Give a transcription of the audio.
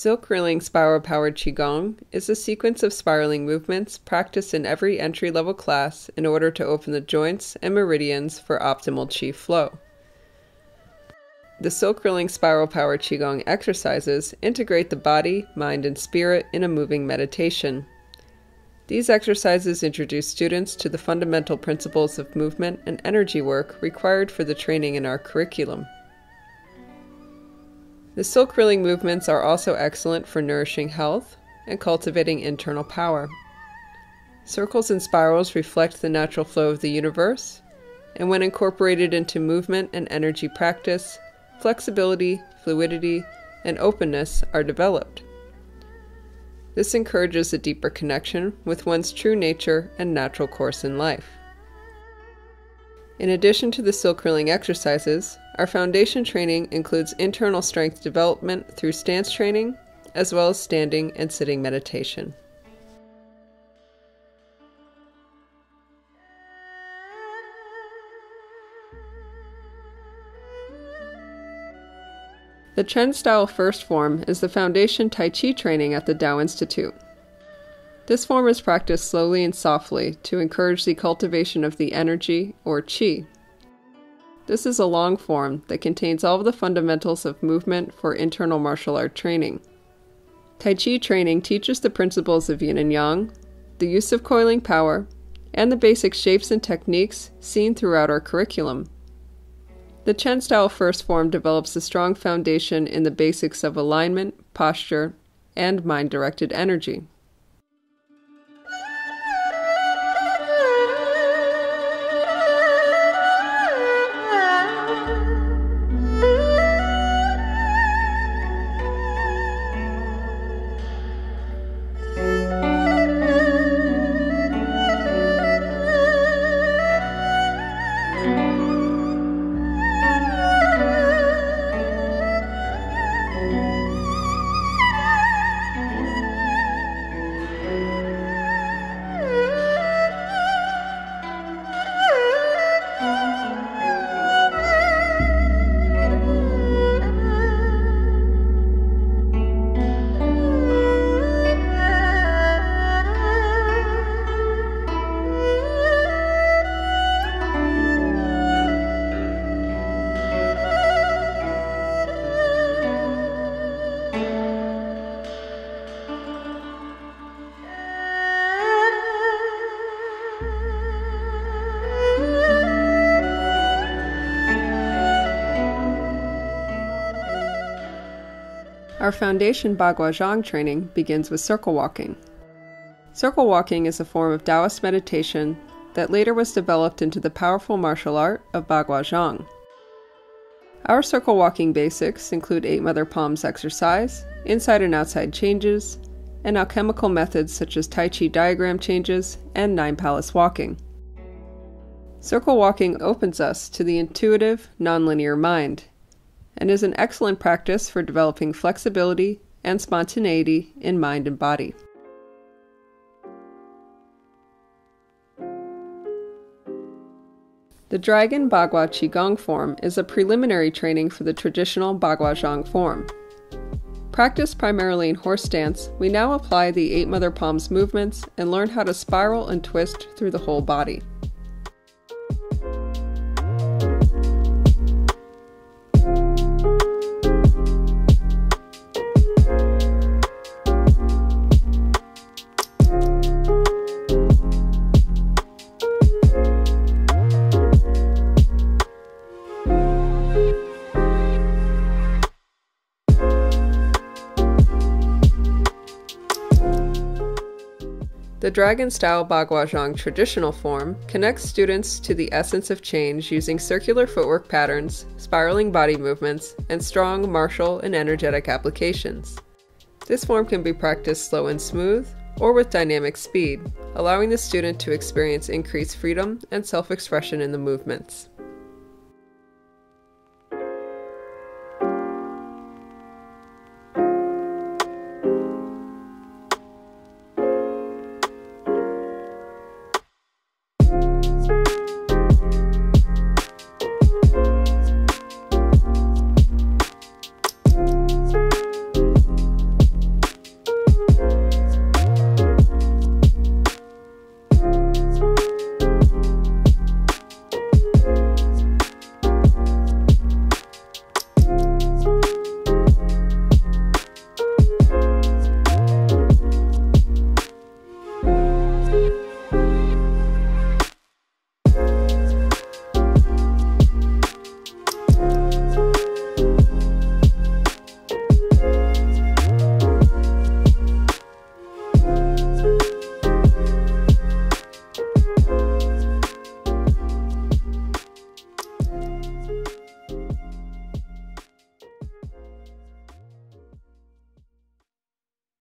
Silk Reeling Spiral Powered Qigong is a sequence of spiraling movements practiced in every entry level class in order to open the joints and meridians for optimal Qi flow. The Silk Reeling Spiral Powered Qigong exercises integrate the body, mind, and spirit in a moving meditation. These exercises introduce students to the fundamental principles of movement and energy work required for the training in our curriculum. The silk reeling movements are also excellent for nourishing health and cultivating internal power. Circles and spirals reflect the natural flow of the universe, and when incorporated into movement and energy practice, flexibility, fluidity, and openness are developed. This encourages a deeper connection with one's true nature and natural course in life. In addition to the silk reeling exercises, our foundation training includes internal strength development through stance training, as well as standing and sitting meditation. The Chen style first form is the foundation Tai Chi training at the Tao Institute. This form is practiced slowly and softly to encourage the cultivation of the energy, or qi. This is a long form that contains all of the fundamentals of movement for internal martial art training. Tai Chi training teaches the principles of yin and yang, the use of coiling power, and the basic shapes and techniques seen throughout our curriculum. The Chen style first form develops a strong foundation in the basics of alignment, posture, and mind directed energy. Our foundation Bagua Zhang training begins with circle walking. Circle walking is a form of Taoist meditation that later was developed into the powerful martial art of Bagua Zhang. Our circle walking basics include eight mother palms exercise, inside and outside changes, and alchemical methods such as Tai Chi diagram changes and nine palace walking. Circle walking opens us to the intuitive, nonlinear mind and is an excellent practice for developing flexibility and spontaneity in mind and body. The Dragon Bagua Qigong form is a preliminary training for the traditional Bagua Zhang form. Practiced primarily in horse stance, we now apply the eight mother palms movements and learn how to spiral and twist through the whole body. The Dragon Style Bagua Zhang traditional form connects students to the essence of change using circular footwork patterns, spiraling body movements, and strong martial and energetic applications. This form can be practiced slow and smooth, or with dynamic speed, allowing the student to experience increased freedom and self expression in the movements.